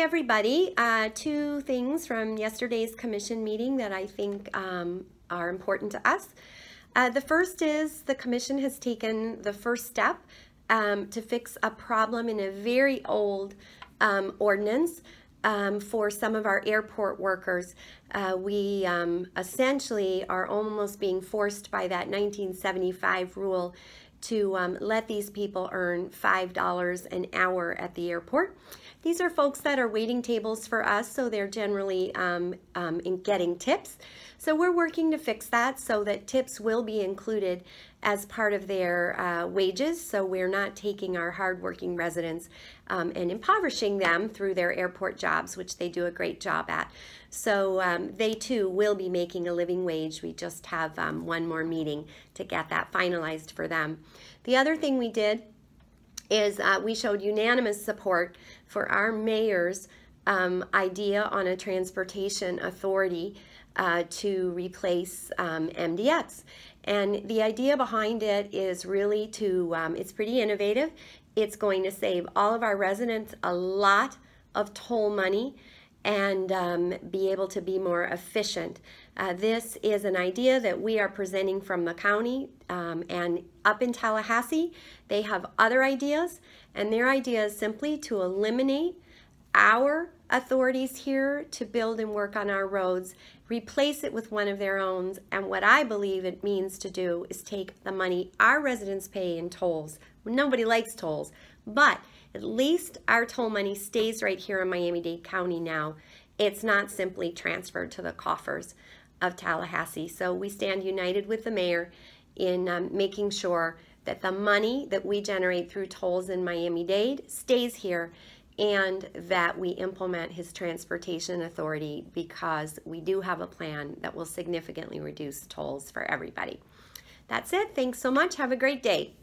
everybody. Uh, two things from yesterday's commission meeting that I think um, are important to us. Uh, the first is the commission has taken the first step um, to fix a problem in a very old um, ordinance um, for some of our airport workers. Uh, we um, essentially are almost being forced by that 1975 rule to um, let these people earn $5 an hour at the airport. These are folks that are waiting tables for us, so they're generally um, um, getting tips. So we're working to fix that so that tips will be included as part of their uh, wages. So we're not taking our hardworking residents um, and impoverishing them through their airport jobs, which they do a great job at. So um, they too will be making a living wage. We just have um, one more meeting to get that finalized for them. The other thing we did is uh, we showed unanimous support for our mayor's um, idea on a transportation authority uh, to replace um, MDX. And the idea behind it is really to, um, it's pretty innovative. It's going to save all of our residents a lot of toll money and um, be able to be more efficient. Uh, this is an idea that we are presenting from the county um, and up in Tallahassee, they have other ideas and their idea is simply to eliminate our authorities here to build and work on our roads, replace it with one of their own, and what I believe it means to do is take the money our residents pay in tolls. Nobody likes tolls, but at least our toll money stays right here in Miami-Dade County now. It's not simply transferred to the coffers of Tallahassee. So we stand united with the mayor in um, making sure that the money that we generate through tolls in Miami-Dade stays here and that we implement his transportation authority because we do have a plan that will significantly reduce tolls for everybody. That's it. Thanks so much. Have a great day.